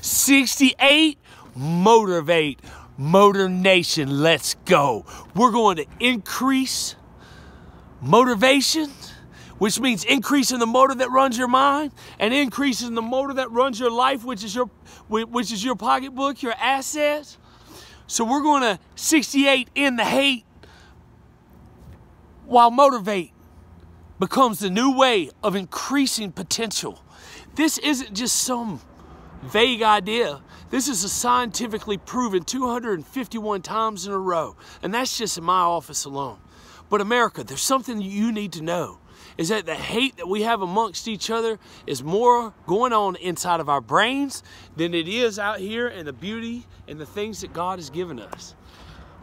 Sixty-eight. Motivate. Motor Nation, let's go. We're going to increase motivation, which means increasing the motor that runs your mind and increasing the motor that runs your life, which is your which is your pocketbook, your assets. So we're going to 68 in the hate while motivate becomes the new way of increasing potential. This isn't just some vague idea. This is a scientifically proven 251 times in a row, and that's just in my office alone. But America, there's something you need to know is that the hate that we have amongst each other is more going on inside of our brains than it is out here in the beauty and the things that God has given us.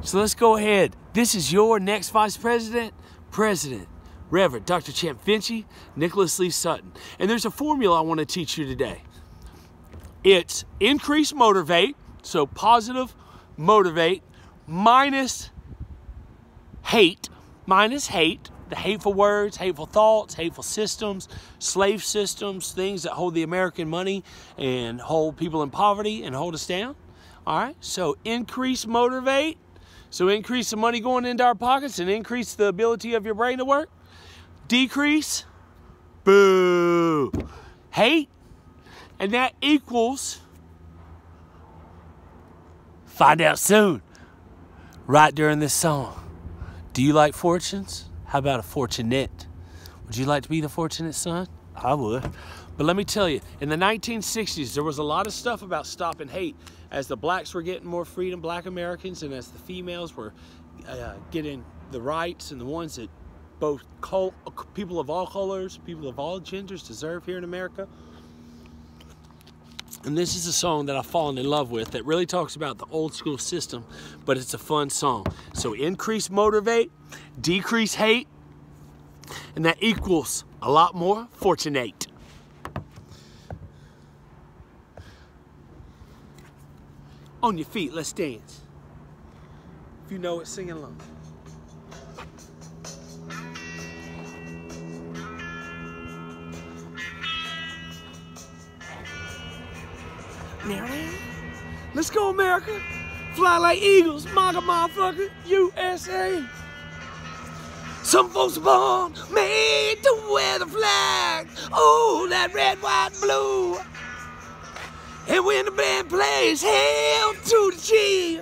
So let's go ahead. This is your next vice president, President, Reverend Dr. Champ Vinci, Nicholas Lee Sutton. And there's a formula I want to teach you today. It's increase motivate, so positive motivate, minus hate, minus hate, the hateful words, hateful thoughts, hateful systems, slave systems, things that hold the American money and hold people in poverty and hold us down. All right, so increase motivate, so increase the money going into our pockets and increase the ability of your brain to work. Decrease, boo, hate, and that equals, find out soon, right during this song. Do you like fortunes? How about a fortunate? Would you like to be the fortunate son? I would. But let me tell you, in the 1960s, there was a lot of stuff about stopping hate as the blacks were getting more freedom, black Americans, and as the females were uh, getting the rights and the ones that both people of all colors, people of all genders deserve here in America. And this is a song that I've fallen in love with that really talks about the old school system, but it's a fun song. So increase motivate, decrease hate, and that equals a lot more fortunate. On your feet, let's dance. If you know it, sing along. Let's go, America. Fly like eagles, MAGA motherfucker, USA. Some folks are born made to wear the flag. Oh, that red, white, blue. And when the band plays, hail to the chief.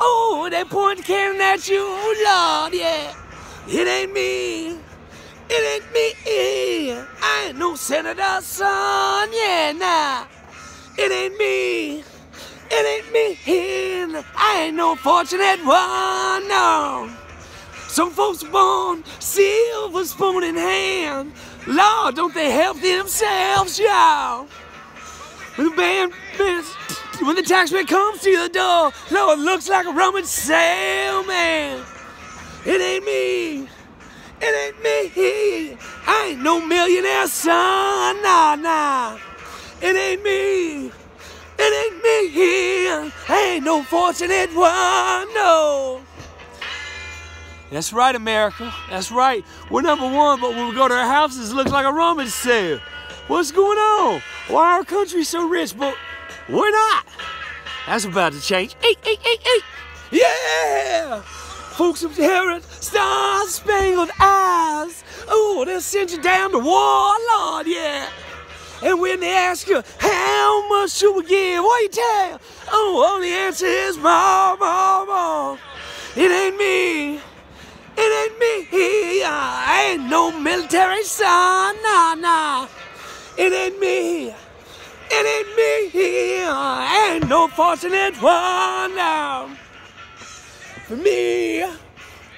Oh, they point the cannon at you, oh, Lord, yeah. It ain't me. It ain't me. I ain't no senator, son, yeah, nah. It ain't me. It ain't me. I ain't no fortunate one, no. Some folks born silver spoon in hand. Lord, don't they help themselves, y'all? When the band, when the taxman comes to the door, Lord, looks like a Roman sailman. It ain't me. It ain't me. I ain't no millionaire son, nah, nah. It ain't me. It ain't me. I ain't no fortunate one, no. That's right, America. That's right. We're number one, but when we go to our houses, it looks like a Roman sale. What's going on? Why our country so rich, but we're not? That's about to change. Hey, hey, hey, hey. Yeah! Folks of Herod, star-spangled eyes. Oh, they'll send you down to war, Lord, yeah. And when they ask you, how much should we give? What you tell? Oh, only answer is more, more, more. It ain't me. It ain't me. I ain't no military son. Nah, nah. It ain't me. It ain't me. Ain't no fortunate one now. For me, it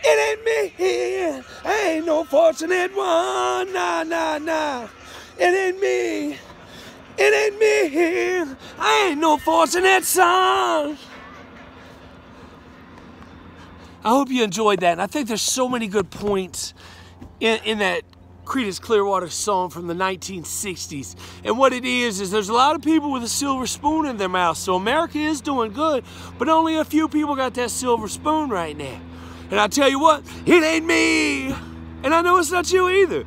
ain't me. Ain't no fortunate one. Nah, nah, nah. It ain't me. It ain't me. I ain't no fortunate son. I hope you enjoyed that. And I think there's so many good points in, in that Creedence Clearwater song from the 1960s. And what it is, is there's a lot of people with a silver spoon in their mouth. So America is doing good, but only a few people got that silver spoon right now. And I tell you what, it ain't me. And I know it's not you either.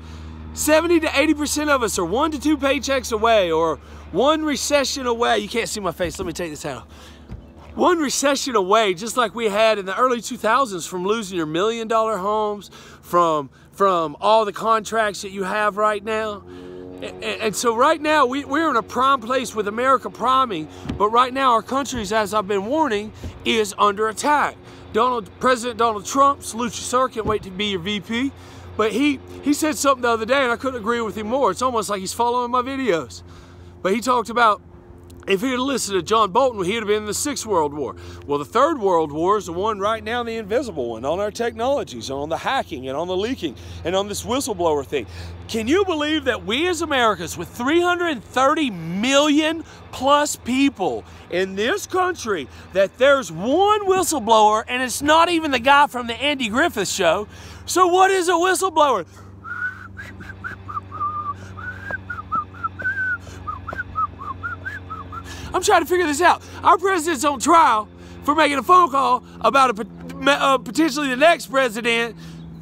70 to 80% of us are one to two paychecks away or one recession away. You can't see my face. Let me take this out. One recession away, just like we had in the early 2000s from losing your million dollar homes, from, from all the contracts that you have right now. And, and so right now we, we're in a prime place with America priming, but right now our country, as I've been warning, is under attack. Donald, President Donald Trump, salute you sir, can't wait to be your VP. But he, he said something the other day and I couldn't agree with him more. It's almost like he's following my videos. But he talked about if he had listened to John Bolton, he'd have been in the Sixth World War. Well, the Third World War is the one right now, the invisible one, on our technologies, on the hacking and on the leaking and on this whistleblower thing. Can you believe that we as Americans, with 330 million plus people in this country, that there's one whistleblower and it's not even the guy from the Andy Griffith show? So what is a whistleblower? I'm trying to figure this out. Our president's on trial for making a phone call about a, uh, potentially the next president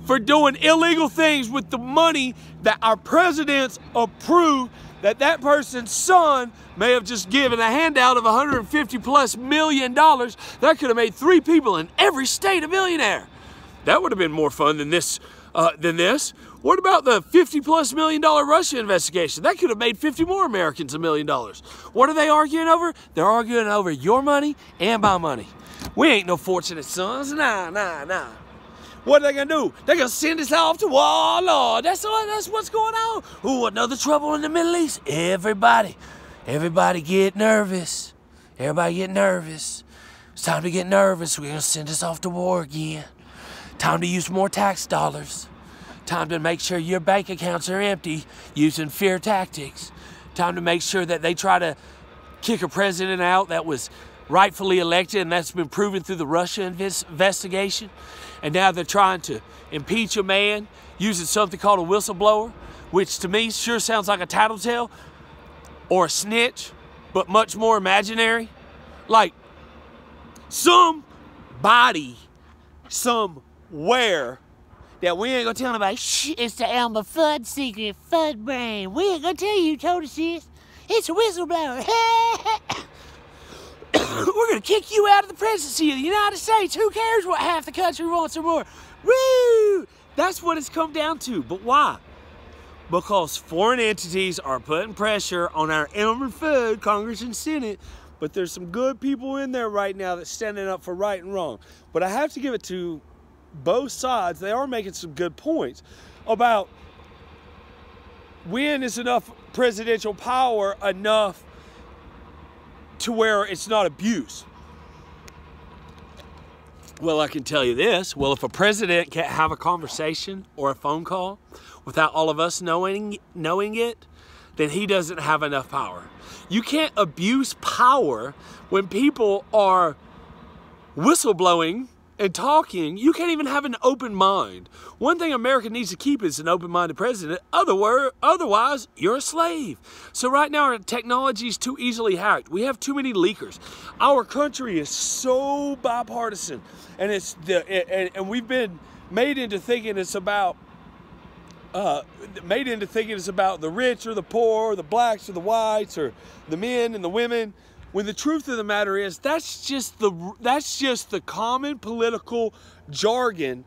for doing illegal things with the money that our presidents approved that that person's son may have just given a handout of 150 plus million dollars that could have made three people in every state a millionaire. That would have been more fun than this uh, than this. What about the 50 plus million dollar Russia investigation? That could have made 50 more Americans a million dollars. What are they arguing over? They're arguing over your money and my money. We ain't no fortunate sons. Nah, nah, nah. What are they gonna do? They're gonna send us off to war, Lord. That's all. That's what's going on. Ooh, another trouble in the Middle East. Everybody, everybody get nervous. Everybody get nervous. It's time to get nervous. We're gonna send us off to war again. Time to use more tax dollars. Time to make sure your bank accounts are empty using fear tactics. Time to make sure that they try to kick a president out that was rightfully elected and that's been proven through the Russia investigation. And now they're trying to impeach a man using something called a whistleblower, which to me sure sounds like a tattletale or a snitch, but much more imaginary. Like somebody, somewhere that we ain't gonna tell nobody. Shh, it's the Elmer Fudd secret, Fudd brain. We ain't gonna tell you, told us this. It's a whistleblower. We're gonna kick you out of the presidency of the United States. Who cares what half the country wants or more? Woo! That's what it's come down to. But why? Because foreign entities are putting pressure on our Elmer Fudd, Congress and Senate. But there's some good people in there right now that's standing up for right and wrong. But I have to give it to both sides, they are making some good points about when is enough presidential power enough to where it's not abuse. Well, I can tell you this. Well, if a president can't have a conversation or a phone call without all of us knowing knowing it, then he doesn't have enough power. You can't abuse power when people are whistleblowing and talking, you can't even have an open mind. One thing America needs to keep is an open-minded president. Otherwise, you're a slave. So right now, our technology is too easily hacked. We have too many leakers. Our country is so bipartisan, and it's the and, and we've been made into thinking it's about uh, made into thinking it's about the rich or the poor, or the blacks or the whites, or the men and the women when the truth of the matter is that's just the that's just the common political jargon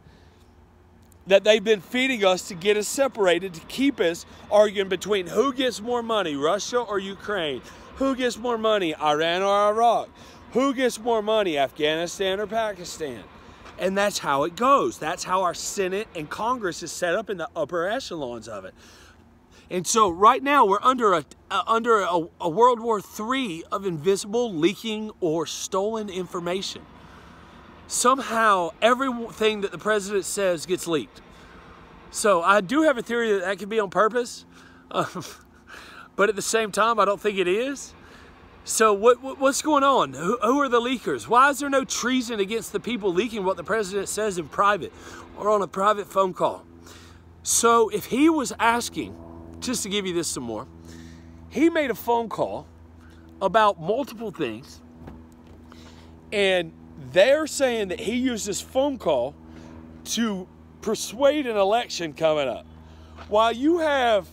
that they've been feeding us to get us separated to keep us arguing between who gets more money Russia or Ukraine? Who gets more money Iran or Iraq? Who gets more money Afghanistan or Pakistan? And that's how it goes. That's how our Senate and Congress is set up in the upper echelons of it and so right now we're under a uh, under a, a World War III of invisible, leaking, or stolen information. Somehow everything that the president says gets leaked. So I do have a theory that that could be on purpose, uh, but at the same time I don't think it is. So what, what, what's going on? Who, who are the leakers? Why is there no treason against the people leaking what the president says in private or on a private phone call? So if he was asking just to give you this some more, he made a phone call about multiple things, and they're saying that he used this phone call to persuade an election coming up. While you have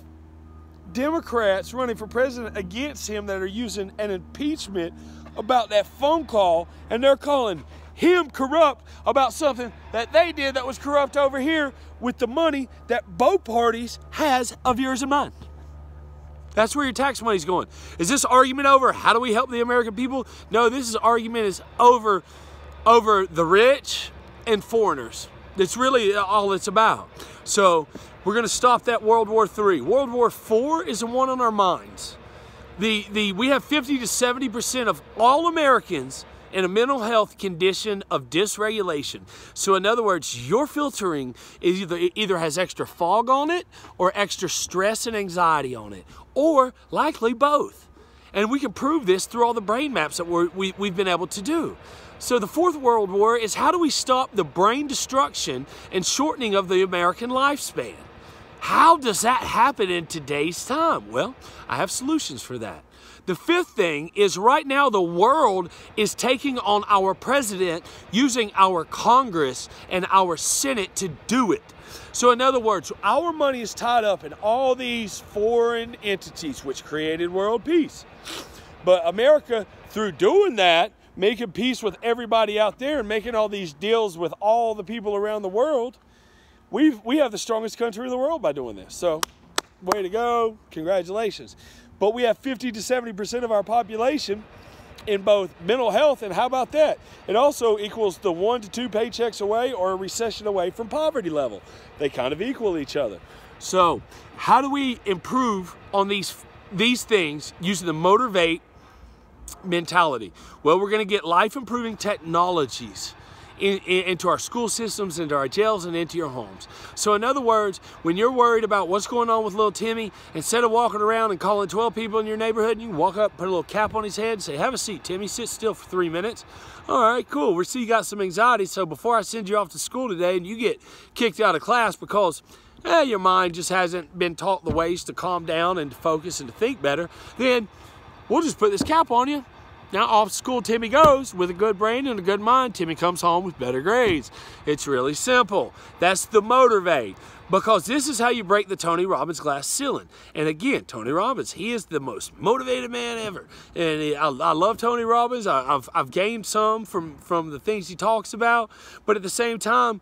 Democrats running for president against him that are using an impeachment about that phone call, and they're calling him corrupt about something that they did that was corrupt over here with the money that both parties has of yours and mine. That's where your tax money's going. Is this argument over how do we help the American people? No, this is argument is over over the rich and foreigners. That's really all it's about. So we're going to stop that World War III. World War IV is the one on our minds. The, the, we have 50 to 70% of all Americans in a mental health condition of dysregulation. So in other words, your filtering is either, either has extra fog on it or extra stress and anxiety on it, or likely both. And we can prove this through all the brain maps that we, we've been able to do. So the Fourth World War is how do we stop the brain destruction and shortening of the American lifespan? How does that happen in today's time? Well, I have solutions for that. The fifth thing is right now the world is taking on our president using our Congress and our Senate to do it. So, in other words, our money is tied up in all these foreign entities which created world peace. But America, through doing that, making peace with everybody out there and making all these deals with all the people around the world, we've, we have the strongest country in the world by doing this. So, way to go. Congratulations. But we have 50 to 70% of our population in both mental health, and how about that? It also equals the one to two paychecks away or a recession away from poverty level. They kind of equal each other. So, how do we improve on these these things using the motivate mentality? Well, we're going to get life improving technologies in, in, into our school systems, into our jails, and into your homes. So, in other words, when you're worried about what's going on with little Timmy, instead of walking around and calling 12 people in your neighborhood, and you can walk up, put a little cap on his head, and say, Have a seat, Timmy, sit still for three minutes. All right, cool. We see you got some anxiety. So, before I send you off to school today and you get kicked out of class because eh, your mind just hasn't been taught the ways to calm down and to focus and to think better, then we'll just put this cap on you now off school Timmy goes with a good brain and a good mind. Timmy comes home with better grades. It's really simple. That's the motivate because this is how you break the Tony Robbins glass ceiling. And again, Tony Robbins, he is the most motivated man ever. And I, I, love Tony Robbins. I, have I've gained some from, from the things he talks about. But at the same time,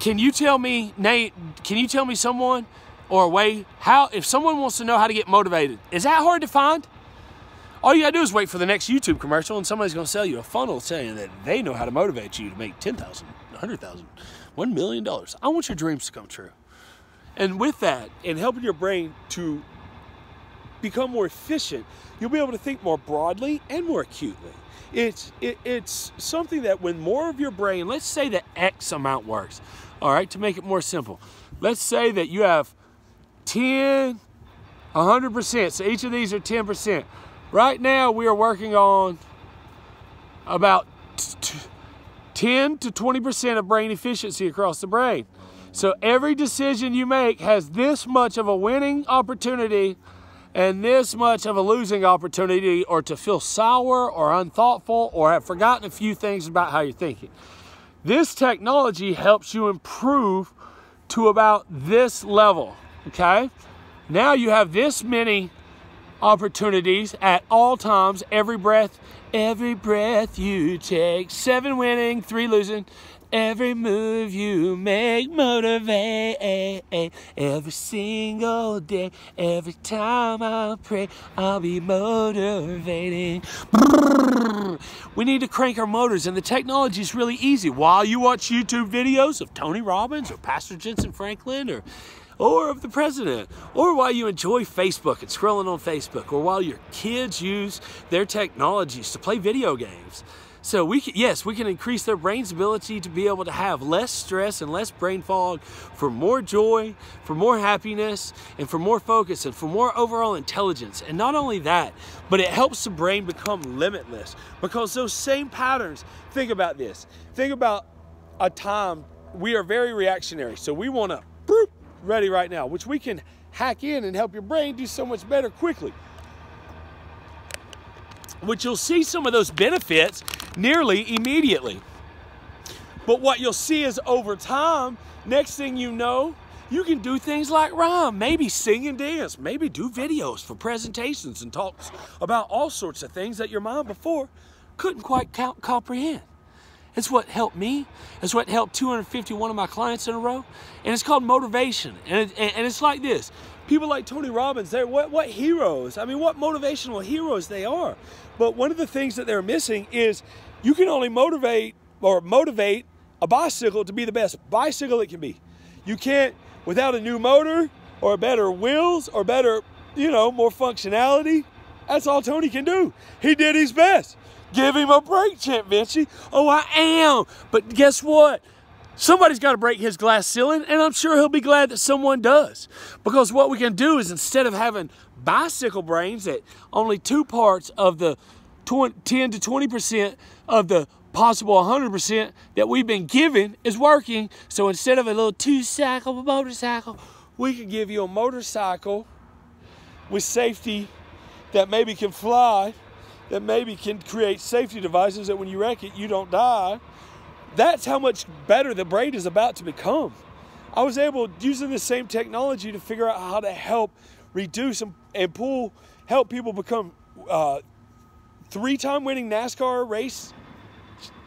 can you tell me, Nate, can you tell me someone or a way how, if someone wants to know how to get motivated, is that hard to find? All you gotta do is wait for the next YouTube commercial and somebody's gonna sell you a funnel saying that they know how to motivate you to make 10,000, 100,000, $1 million. I want your dreams to come true. And with that, and helping your brain to become more efficient, you'll be able to think more broadly and more acutely. It's, it, it's something that when more of your brain, let's say that X amount works, all right, to make it more simple. Let's say that you have 10, 100%, so each of these are 10%. Right now, we are working on about 10 to 20% of brain efficiency across the brain. So every decision you make has this much of a winning opportunity and this much of a losing opportunity or to feel sour or unthoughtful or have forgotten a few things about how you're thinking. This technology helps you improve to about this level, okay? Now you have this many opportunities at all times, every breath, every breath you take. Seven winning, three losing. Every move you make motivate every single day. Every time I pray, I'll be motivating. We need to crank our motors, and the technology is really easy. While you watch YouTube videos of Tony Robbins or Pastor Jentezen Franklin or or of the president, or while you enjoy Facebook and scrolling on Facebook, or while your kids use their technologies to play video games. So we can, yes, we can increase their brain's ability to be able to have less stress and less brain fog for more joy, for more happiness, and for more focus and for more overall intelligence. And not only that, but it helps the brain become limitless because those same patterns, think about this. Think about a time we are very reactionary. So we want to ready right now, which we can hack in and help your brain do so much better quickly. Which you'll see some of those benefits nearly immediately. But what you'll see is over time, next thing you know, you can do things like rhyme, maybe sing and dance, maybe do videos for presentations and talks about all sorts of things that your mind before couldn't quite comprehend. It's what helped me. It's what helped 251 of my clients in a row. And it's called motivation. And, it, and it's like this. People like Tony Robbins, they're what, what heroes. I mean, what motivational heroes they are. But one of the things that they're missing is you can only motivate or motivate a bicycle to be the best bicycle it can be. You can't, without a new motor or better wheels or better, you know, more functionality, that's all Tony can do. He did his best. Give him a break, Champ Vinci. Oh, I am. But guess what? Somebody's got to break his glass ceiling, and I'm sure he'll be glad that someone does. Because what we can do is instead of having bicycle brains that only two parts of the 10 to 20% of the possible 100% that we've been given is working. So instead of a little two-cycle motorcycle, we can give you a motorcycle with safety that maybe can fly that maybe can create safety devices that when you wreck it, you don't die. That's how much better the brain is about to become. I was able, using the same technology, to figure out how to help reduce and, and pull, help people become uh, three time winning NASCAR race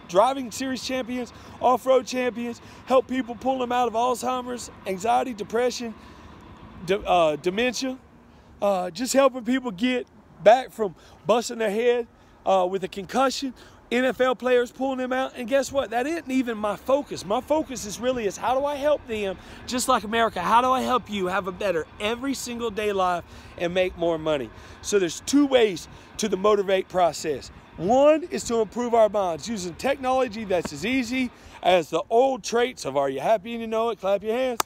driving series champions, off road champions, help people pull them out of Alzheimer's, anxiety, depression, de- uh, dementia, uh, just helping people get back from busting their head uh, with a concussion. NFL players pulling them out, and guess what? That isn't even my focus. My focus is really is how do I help them, just like America. How do I help you have a better every single day life and make more money? So there's two ways to the motivate process. One is to improve our minds using technology that's as easy as the old traits of "Are you happy and you know it?" Clap your hands.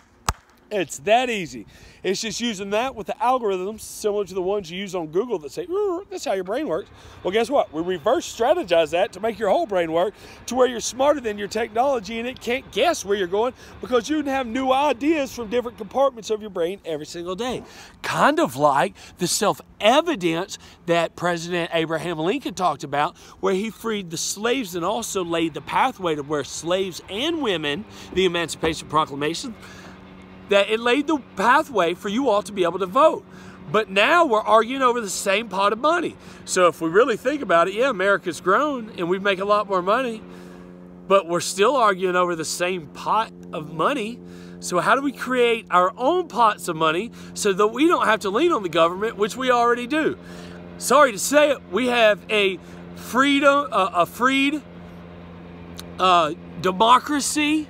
It's that easy. It's just using that with the algorithms similar to the ones you use on Google that say, that's how your brain works. Well, guess what? We reverse strategize that to make your whole brain work to where you're smarter than your technology and it can't guess where you're going because you have new ideas from different compartments of your brain every single day. Kind of like the self evidence that President Abraham Lincoln talked about, where he freed the slaves and also laid the pathway to where slaves and women, the Emancipation Proclamation, that it laid the pathway for you all to be able to vote. But now we're arguing over the same pot of money. So if we really think about it, yeah, America's grown and we make a lot more money, but we're still arguing over the same pot of money. So how do we create our own pots of money so that we don't have to lean on the government, which we already do? Sorry to say it, we have a freedom, uh, a freed uh, democracy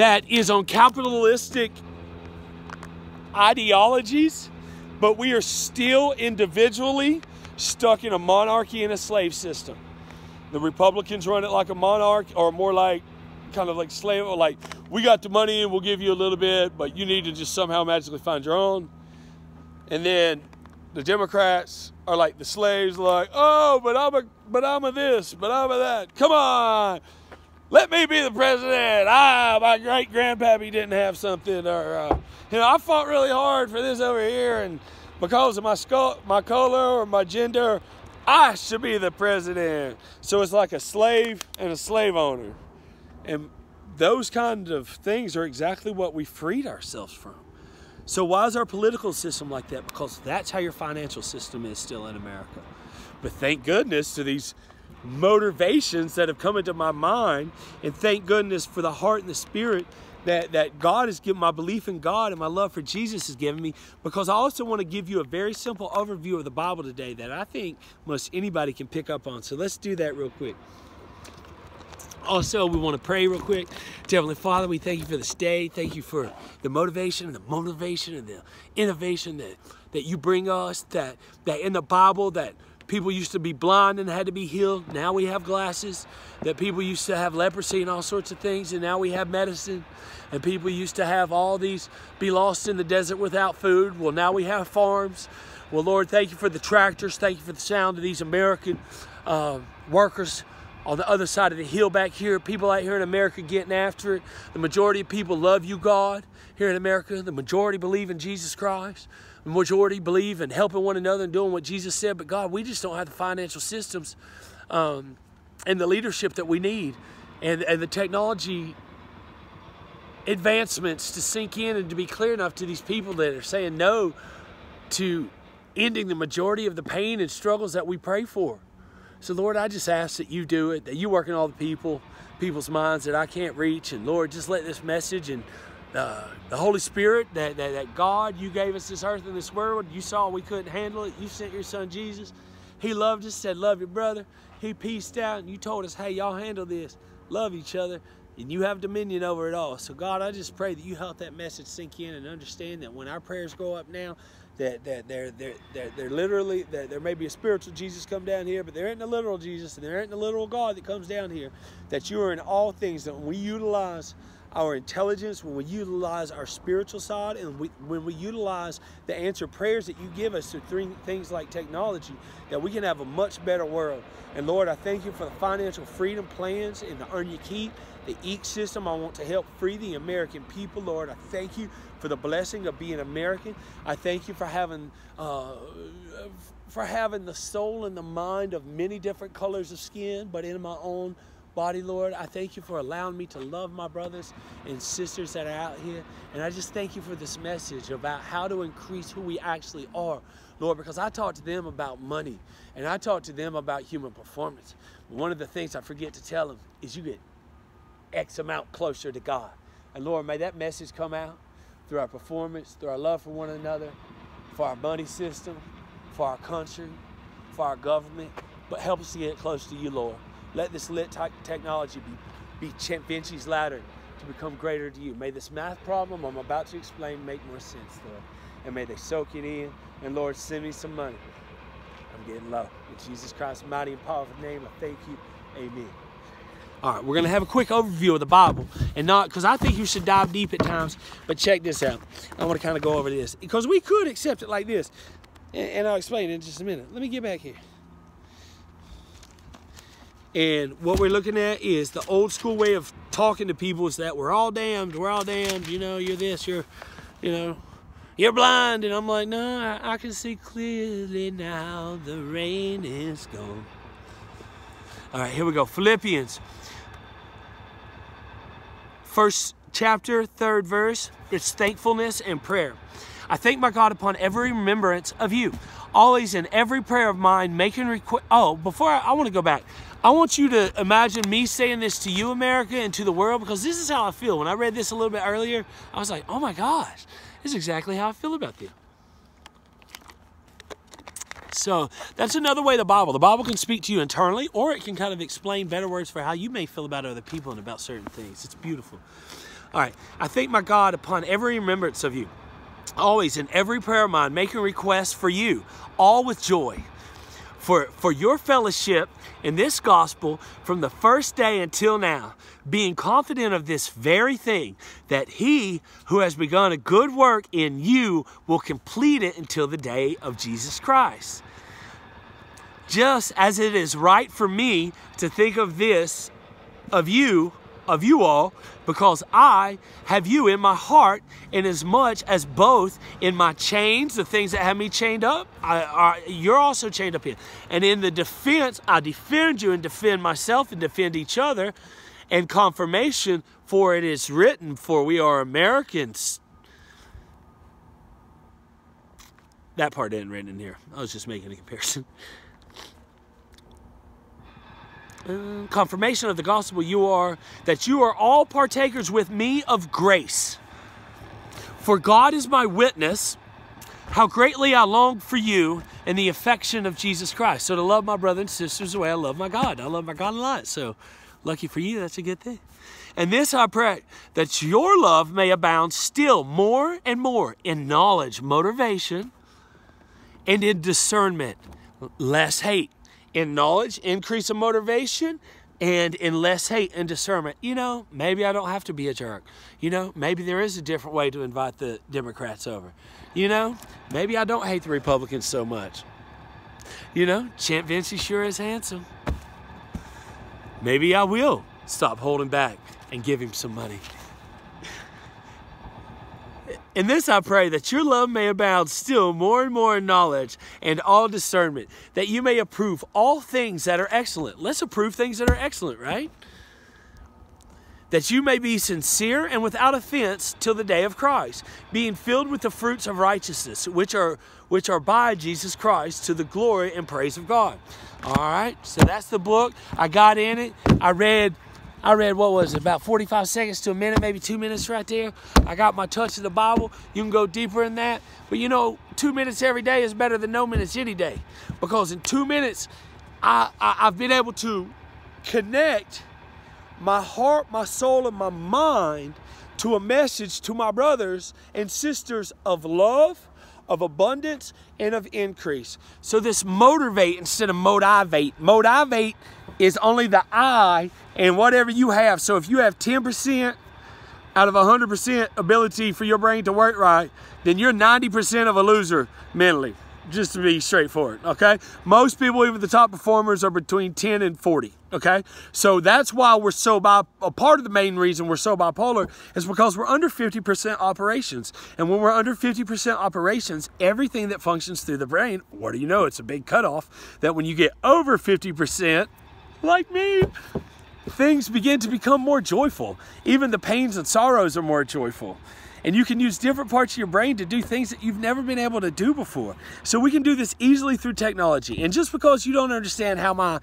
that is on capitalistic ideologies, but we are still individually stuck in a monarchy and a slave system. The Republicans run it like a monarch or more like kind of like slave or like we got the money and we'll give you a little bit, but you need to just somehow magically find your own. And then the Democrats are like the slaves, like, oh, but I'm a but I'm a this, but I'm a that. Come on let me be the president. Ah, my great grandpappy didn't have something, or uh, you know, I fought really hard for this over here, and because of my skull, my color or my gender, I should be the president. So it's like a slave and a slave owner, and those kind of things are exactly what we freed ourselves from. So why is our political system like that? Because that's how your financial system is still in America. But thank goodness to these motivations that have come into my mind. And thank goodness for the heart and the spirit that, that God has given, my belief in God and my love for Jesus has given me. Because I also want to give you a very simple overview of the Bible today that I think most anybody can pick up on. So let's do that real quick. Also, we want to pray real quick. Heavenly Father, we thank you for this day. Thank you for the motivation and the motivation and the innovation that, that you bring us, that, that in the Bible that people used to be blind and had to be healed. Now we have glasses. That people used to have leprosy and all sorts of things, and now we have medicine. And people used to have all these, be lost in the desert without food. Well, now we have farms. Well, Lord, thank you for the tractors. Thank you for the sound of these American uh, workers on the other side of the hill back here. People out here in America getting after it. The majority of people love you, God, here in America. The majority believe in Jesus Christ majority believe in helping one another and doing what Jesus said. But God, we just don't have the financial systems um, and the leadership that we need and, and the technology advancements to sink in and to be clear enough to these people that are saying no to ending the majority of the pain and struggles that we pray for. So Lord, I just ask that you do it, that you work in all the people, people's minds that I can't reach. And Lord, just let this message and the Holy Spirit, that, that, that God, you gave us this earth and this world. You saw we couldn't handle it. You sent your son Jesus. He loved us, said, love your brother. He pieced out and you told us, hey, y'all handle this. Love each other and you have dominion over it all. So God, I just pray that you help that message sink in and understand that when our prayers go up now, that, that they're, they're, they're, they're literally, that there may be a spiritual Jesus come down here, but there ain't a literal Jesus and there ain't a literal God that comes down here. That you are in all things, that we utilize our intelligence, when we utilize our spiritual side, and we, when we utilize the answer prayers that you give us through things like technology, that we can have a much better world. And Lord, I thank you for the financial freedom plans and the Earn Your Keep, the EAK system. I want to help free the American people, Lord. I thank you for the blessing of being American. I thank you for having uh, for having the soul and the mind of many different colors of skin, but in my own body, Lord. I thank you for allowing me to love my brothers and sisters that are out here. And I just thank you for this message about how to increase who we actually are, Lord, because I talked to them about money and I talked to them about human performance. But One of the things I forget to tell them is you get X amount closer to God. And Lord, may that message come out through our performance, through our love for one another, for our money system, for our country, for our government, but help us to get close to you, Lord. Let this lit technology be, be Vinci's ladder to become greater to you. May this math problem I'm about to explain make more sense, Lord. And may they soak it in. And Lord, send me some money. I'm getting low. In Jesus Christ's mighty and powerful name, I thank you. Amen. All right, we're going to have a quick overview of the Bible. And not, because I think you should dive deep at times, but check this out. I want to kind of go over this. Because we could accept it like this. And, and I'll explain in just a minute. Let me get back here. And what we're looking at is the old school way of talking to people is that we're all damned, we're all damned, you know, you're this, you're, you know, you're blind. And I'm like, no, I, I can see clearly now the rain is gone. All right, here we go. Philippians. First chapter, third verse. It's thankfulness and prayer. I thank my God upon every remembrance of you, always in every prayer of mine, making request. Oh, before I, I want to go back. I want you to imagine me saying this to you, America, and to the world, because this is how I feel. When I read this a little bit earlier, I was like, oh my gosh, this is exactly how I feel about them. So that's another way the Bible. The Bible can speak to you internally, or it can kind of explain better words for how you may feel about other people and about certain things. It's beautiful. All right. I thank my God upon every remembrance of you, always in every prayer of mine, making requests for you, all with joy for, for your fellowship in this gospel from the first day until now, being confident of this very thing, that he who has begun a good work in you will complete it until the day of Jesus Christ. Just as it is right for me to think of this, of you, of you all, because I have you in my heart, in as much as both in my chains, the things that have me chained up, I, I, you're also chained up in. And in the defense, I defend you and defend myself and defend each other. And confirmation, for it is written, for we are Americans. That part isn't written in here. I was just making a comparison. Uh, confirmation of the gospel you are that you are all partakers with me of grace. For god is my witness how greatly i long for you in the affection of jesus christ. So to love my brothers and sisters the way i love my god. I love my god a lot. So lucky for you that's a good thing. And this i pray that your love may abound still more and more in knowledge motivation and in discernment less hate in knowledge, increase in motivation, and in less hate and discernment. You know, maybe I don't have to be a jerk. You know, maybe there is a different way to invite the Democrats over. You know, maybe I don't hate the Republicans so much. You know, Champ Vinci sure is handsome. Maybe I will stop holding back and give him some money. In this I pray that your love may abound still more and more in knowledge and all discernment, that you may approve all things that are excellent. Let's approve things that are excellent, right? that you may be sincere and without offense till the day of Christ, being filled with the fruits of righteousness, which are which are by Jesus Christ to the glory and praise of God. All right, so that's the book. I got in it. I read I read what was it, about 45 seconds to a minute, maybe two minutes right there. I got my touch of the Bible. You can go deeper in that. But you know, two minutes every day is better than no minutes any day. Because in two minutes, I, I, I've been able to connect my heart, my soul, and my mind to a message to my brothers and sisters of love, of abundance, and of increase. So this motivate instead of motivate. Motivate is only the I and whatever you have. So if you have 10% out of 100% ability for your brain to work right, then you're 90% of a loser mentally, just to be straightforward, okay? Most people, even the top performers, are between 10 and 40, okay? So that's why we're so bi- a part of the main reason we're so bipolar is because we're under 50% operations. And when we're under 50% operations, everything that functions through the brain, what do you know? It's a big cutoff that when you get over 50%, like me, things begin to become more joyful. Even the pains and sorrows are more joyful. And you can use different parts of your brain to do things that you've never been able to do before. So we can do this easily through technology. And just because you don't understand how my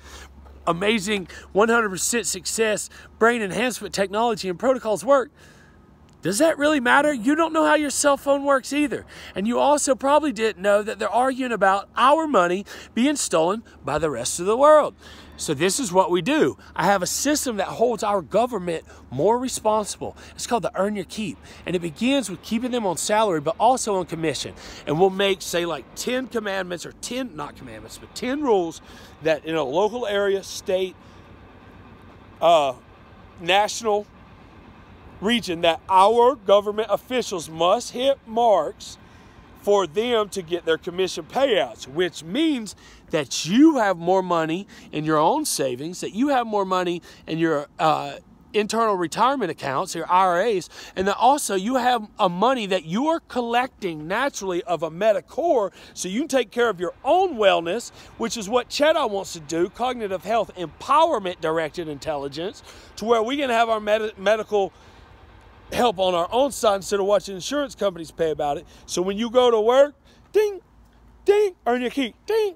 amazing 100% success brain enhancement technology and protocols work, does that really matter? You don't know how your cell phone works either. And you also probably didn't know that they're arguing about our money being stolen by the rest of the world. So this is what we do. I have a system that holds our government more responsible. It's called the earn your keep. And it begins with keeping them on salary, but also on commission. And we'll make, say, like 10 commandments or 10, not commandments, but 10 rules that in a local area, state, uh, national region that our government officials must hit marks for them to get their commission payouts, which means that you have more money in your own savings, that you have more money in your uh, internal retirement accounts, your IRAs, and that also you have a money that you are collecting naturally of a MetaCore so you can take care of your own wellness, which is what Cheta wants to do, cognitive health empowerment directed intelligence, to where we can have our med- medical help on our own side instead of watching insurance companies pay about it. So when you go to work, ding, ding, earn your keep, ding,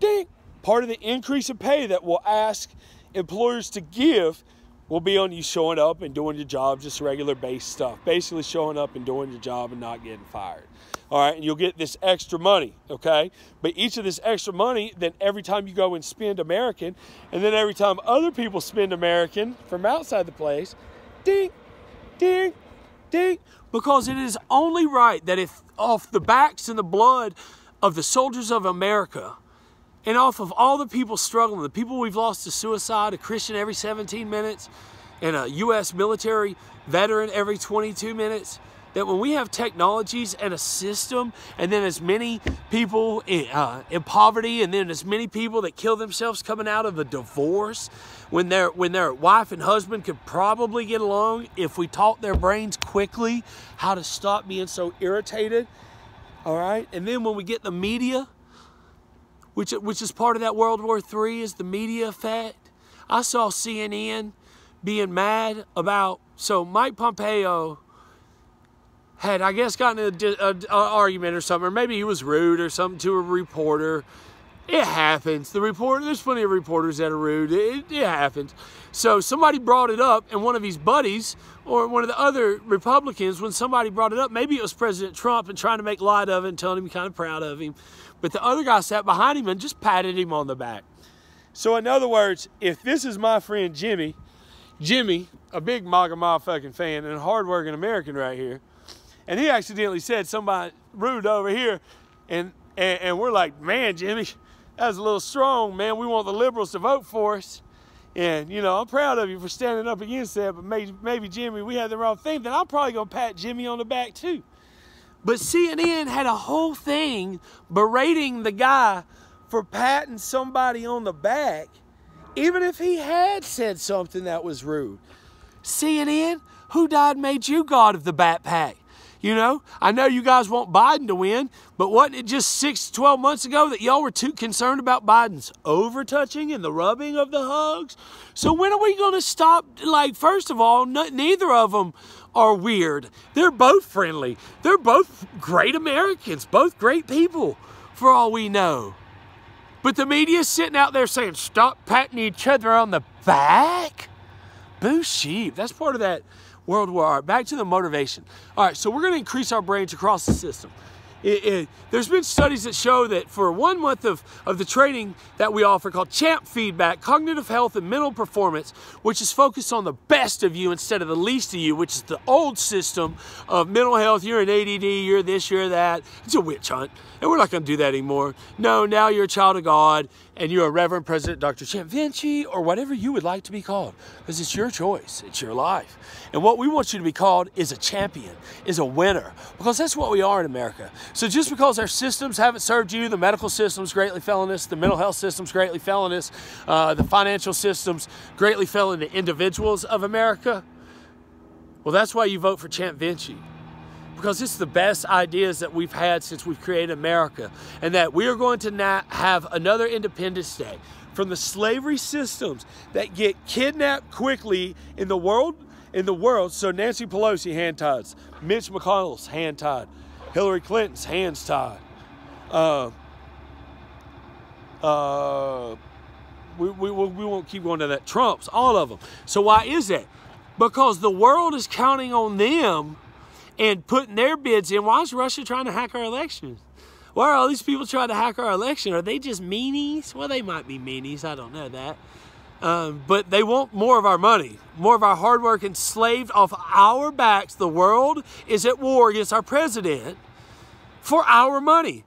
ding. Part of the increase in pay that we'll ask employers to give will be on you showing up and doing your job, just regular base stuff. Basically, showing up and doing your job and not getting fired. All right, and you'll get this extra money, okay? But each of this extra money, then every time you go and spend American, and then every time other people spend American from outside the place, ding, ding, ding, because it is only right that if off the backs and the blood of the soldiers of America and off of all the people struggling, the people we've lost to suicide, a Christian every 17 minutes, and a U.S. military veteran every 22 minutes, that when we have technologies and a system, and then as many people in, uh, in poverty, and then as many people that kill themselves coming out of a divorce, when their when their wife and husband could probably get along if we taught their brains quickly how to stop being so irritated. All right, and then when we get the media, which which is part of that World War III, is the media effect. I saw CNN being mad about so Mike Pompeo had, I guess, gotten an argument or something, or maybe he was rude or something to a reporter. It happens. The reporter, there's plenty of reporters that are rude. It, it happens. So somebody brought it up, and one of his buddies or one of the other Republicans, when somebody brought it up, maybe it was President Trump and trying to make light of it and telling him kind of proud of him. But the other guy sat behind him and just patted him on the back. So, in other words, if this is my friend Jimmy, Jimmy, a big MAGA motherfucking fan and a hardworking American right here, and he accidentally said somebody rude over here, and, and, and we're like, man, Jimmy, that was a little strong, man. We want the liberals to vote for us. And, you know, I'm proud of you for standing up against that, but maybe, maybe Jimmy, we had the wrong thing. Then I'm probably going to pat Jimmy on the back too. But CNN had a whole thing berating the guy for patting somebody on the back, even if he had said something that was rude. CNN, who died made you God of the backpack? You know, I know you guys want Biden to win, but wasn't it just six, 12 months ago that y'all were too concerned about Biden's overtouching and the rubbing of the hugs? So when are we going to stop? Like, first of all, neither of them are weird. They're both friendly. They're both great Americans, both great people, for all we know. But the media's sitting out there saying, stop patting each other on the back. Boo sheep. That's part of that World War Art. Back to the motivation. All right, so we're going to increase our brains across the system. It, it, there's been studies that show that for one month of, of the training that we offer called CHAMP Feedback, Cognitive Health and Mental Performance, which is focused on the best of you instead of the least of you, which is the old system of mental health. You're an ADD, you're this, you're that. It's a witch hunt. And we're not going to do that anymore. No, now you're a child of God and you're Reverend President Dr. Champ Vinci or whatever you would like to be called because it's your choice, it's your life. And what we want you to be called is a champion, is a winner because that's what we are in America. So just because our systems haven't served you, the medical system's greatly failing us, the mental health system's greatly failing us, uh, the financial system's greatly failing the individuals of America, well, that's why you vote for Champ Vinci because it's the best ideas that we've had since we've created America, and that we are going to not have another Independence Day from the slavery systems that get kidnapped quickly in the world. In the world, so Nancy Pelosi hand tied, Mitch McConnell's hand tied, Hillary Clinton's hands tied. Uh, uh, we, we, we won't keep going to that. Trump's, all of them. So why is that? Because the world is counting on them and putting their bids in. Why is Russia trying to hack our elections? Why are all these people trying to hack our election? Are they just meanies? Well, they might be meanies. I don't know that. Um, but they want more of our money, more of our hard work enslaved off our backs. The world is at war against our president for our money.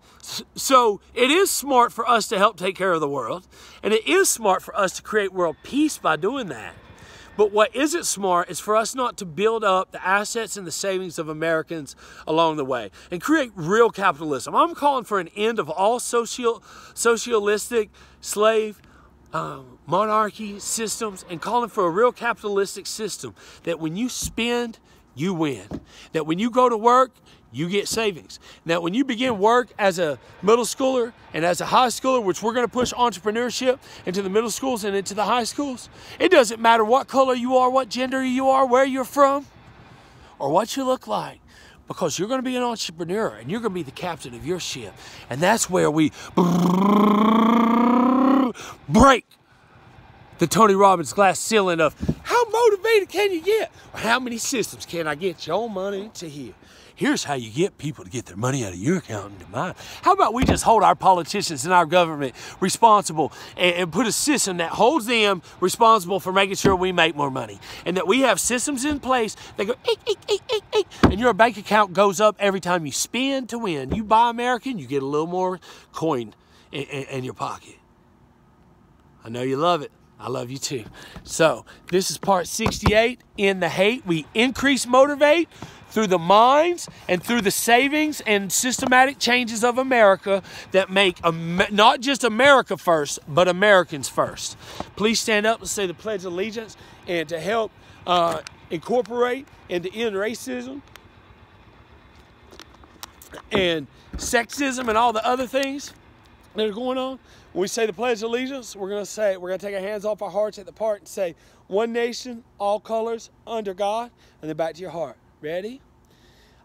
So it is smart for us to help take care of the world, and it is smart for us to create world peace by doing that. But what isn't smart is for us not to build up the assets and the savings of Americans along the way and create real capitalism. I'm calling for an end of all social, socialistic, slave, um, monarchy systems and calling for a real capitalistic system that when you spend, you win. That when you go to work, you get savings. Now, when you begin work as a middle schooler and as a high schooler, which we're going to push entrepreneurship into the middle schools and into the high schools, it doesn't matter what color you are, what gender you are, where you're from, or what you look like. Because you're going to be an entrepreneur and you're going to be the captain of your ship. And that's where we break the Tony Robbins glass ceiling of how motivated can you get? Or how many systems can I get your money to here? Here's how you get people to get their money out of your account into mine. How about we just hold our politicians and our government responsible and, and put a system that holds them responsible for making sure we make more money and that we have systems in place that go eek, eek, eek, eek, eek, and your bank account goes up every time you spend to win. You buy American, you get a little more coin in, in, in your pocket. I know you love it. I love you too. So, this is part 68 in the hate. We increase motivate through the minds and through the savings and systematic changes of America that make not just America first, but Americans first. Please stand up and say the Pledge of Allegiance and to help uh, incorporate and to end racism and sexism and all the other things that are going on. When we say the Pledge of Allegiance, we're going to say, we're going to take our hands off our hearts at the part and say, one nation, all colors, under God, and then back to your heart. Ready?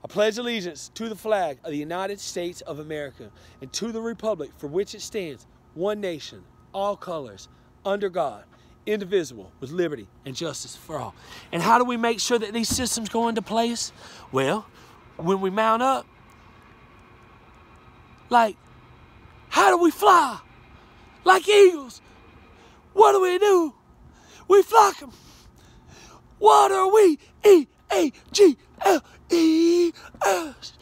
I pledge allegiance to the flag of the United States of America and to the republic for which it stands, one nation, all colors, under God, indivisible, with liberty and justice for all. And how do we make sure that these systems go into place? Well, when we mount up, like, how do we fly? Like eagles. What do we do? We flock them. What are we? E A G L E S.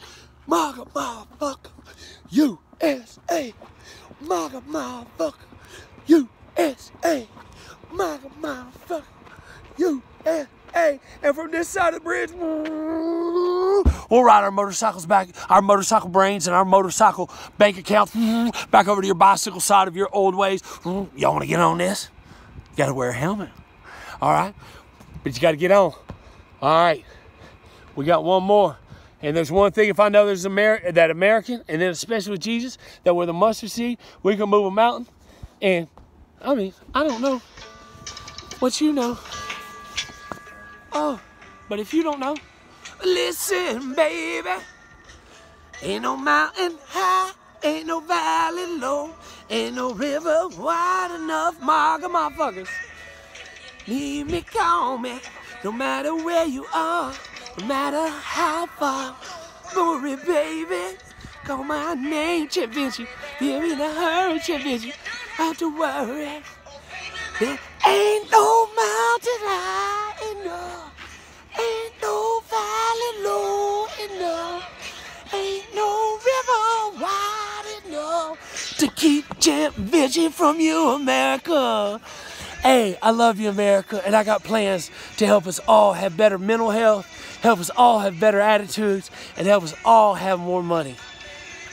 MAGA motherfucker. USA. MAGA motherfucker. USA. MAGA motherfucker. USA. And from this side of the bridge, we'll ride our motorcycles back, our motorcycle brains and our motorcycle bank accounts mm-hmm, back over to your bicycle side of your old ways. Mm-hmm. Y'all want to get on this? You got to wear a helmet. All right? But you got to get on. All right. We got one more. And there's one thing if I know there's Amer- that American, and then especially with Jesus, that with a mustard seed, we can move a mountain. And I mean, I don't know what you know. Oh, but if you don't know, listen, baby. Ain't no mountain high, ain't no valley low, ain't no river wide enough, maga motherfuckers. Need me, call me, no matter where you are, no matter how far. Worry, baby, call my name, Chet Vinci. You're in a hurry, Vinci. Have to worry. There ain't no mountain high enough, ain't no valley low enough, ain't no river wide enough to keep Vinci from you, America. Hey, I love you, America, and I got plans to help us all have better mental health, help us all have better attitudes, and help us all have more money.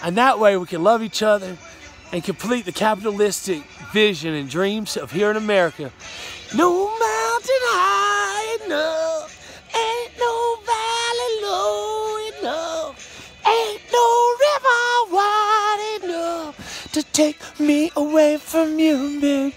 And that way we can love each other and complete the capitalistic vision and dreams of here in America. No mountain high enough, ain't no valley low enough, ain't no river wide enough to take me away from you, baby.